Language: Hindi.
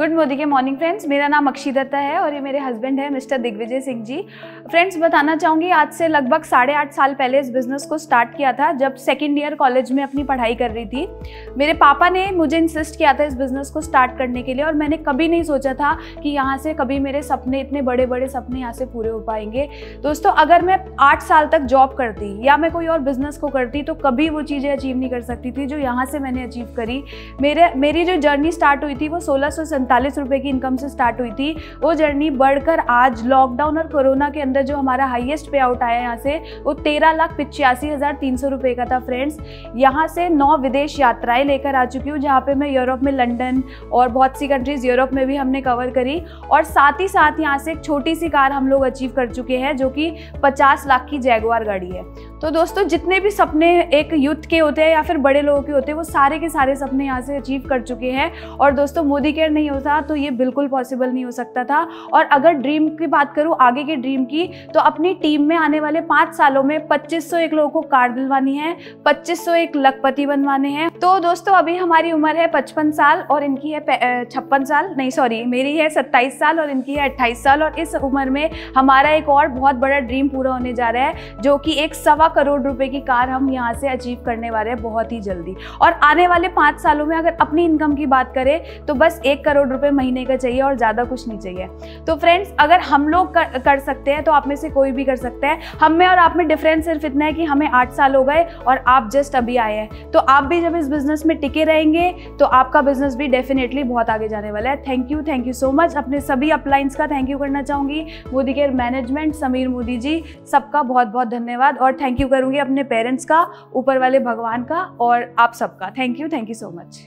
गुड मोदी के मॉर्निंग फ्रेंड्स मेरा नाम अक्षी दत्ता है और ये मेरे हस्बैंड है मिस्टर दिग्विजय सिंह जी. फ्रेंड्स बताना चाहूँगी, आज से लगभग साढ़े आठ साल पहले इस बिज़नेस को स्टार्ट किया था, जब सेकेंड ईयर कॉलेज में अपनी पढ़ाई कर रही थी. मेरे पापा ने मुझे इंसिस्ट किया था इस बिज़नेस को स्टार्ट करने के लिए और मैंने कभी नहीं सोचा था कि यहाँ से कभी मेरे सपने, इतने बड़े बड़े सपने यहाँ से पूरे हो पाएँगे. दोस्तों, अगर मैं आठ साल तक जॉब करती या मैं कोई और बिज़नेस को करती तो कभी वो चीज़ें अचीव नहीं कर सकती थी जो यहाँ से मैंने अचीव करी. मेरे, मेरी जो जर्नी स्टार्ट हुई थी, वो सोलह सैंतालीस रुपये की इनकम से स्टार्ट हुई थी। वो जर्नी बढ़कर आज लॉकडाउन और कोरोना के अंदर जो हमारा हाईएस्ट पे आउट आया यहाँ से, वो तेरह लाख पिचासी हज़ार तीन सौ रुपये का था फ्रेंड्स यहाँ से नौ विदेश यात्राएँ लेकर आ चुकी हूँ, जहाँ पे मैं यूरोप में लंदन और बहुत सी कंट्रीज़ यूरोप में भी हमने कवर करी। और साथ ही साथ यहाँ से एक छोटी सी कार हम लोग अचीव कर चुके हैं, जो कि पचास लाख की जैगवार गाड़ी है। तो दोस्तों, जितने भी सपने एक यूथ के होते हैं या फिर बड़े लोगों के होते हैं, वो सारे के सारे सपने यहाँ से अचीव कर चुके हैं। और दोस्तों, मोदी केयर नहीं होता तो ये बिल्कुल पॉसिबल नहीं हो सकता था। और अगर ड्रीम की बात करूँ, आगे की ड्रीम की तो अपनी टीम में आने वाले पाँच सालों में पच्चीस एक लोगों को कार दिलवानी है, पच्चीस एक लखपति बनवाने हैं। तो दोस्तों, अभी हमारी उम्र है पचपन साल और इनकी है छप्पन साल, नहीं सॉरी मेरी है सत्ताईस साल और इनकी है अट्ठाईस साल। और इस उम्र में हमारा एक और बहुत बड़ा ड्रीम पूरा होने जा रहा है, जो कि एक सवा करोड़ रुपए की कार हम यहाँ से अचीव करने वाले हैं बहुत ही जल्दी। और आने वाले पाँच सालों में अगर अपनी इनकम की बात करें तो बस एक करोड़ रुपए महीने का चाहिए और ज़्यादा कुछ नहीं चाहिए। तो फ्रेंड्स अगर हम लोग कर, कर सकते हैं तो आप में से कोई भी कर सकता है। हम में और आप में डिफरेंस सिर्फ़ इतना है कि हमें आठ साल हो गए और आप जस्ट अभी आए हैं। तो आप भी जब इस बिज़नेस में टिके रहेंगे तो आपका बिज़नेस भी डेफिनेटली बहुत आगे जाने वाला है। Thank you thank you so much अपने सभी अपलाइंस का थैंक यू करना चाहूँगी। मोदी केयर मैनेजमेंट समीर मोदी जी सबका बहुत बहुत धन्यवाद। और थैंक यू करूँगी अपने पेरेंट्स का ऊपर वाले भगवान का और आप सबका। Thank you thank you so much